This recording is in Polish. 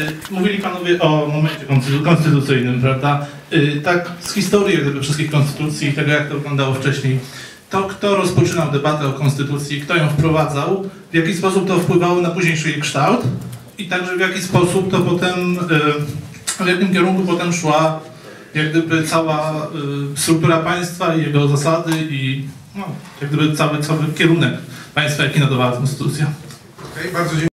Y, mówili panowie o momencie konstytucyjnym, prawda? Y, tak z historii jak gdyby wszystkich konstytucji i tego, jak to wyglądało wcześniej. To, kto rozpoczynał debatę o konstytucji, kto ją wprowadzał, w jaki sposób to wpływało na późniejszy jej kształt i także w jaki sposób to potem, y, w jakim kierunku potem szła jak gdyby cała struktura państwa i jego zasady i no, jak gdyby cały, cały kierunek państwa, jaki nadawała konstytucja. Okej, bardzo dziękuję.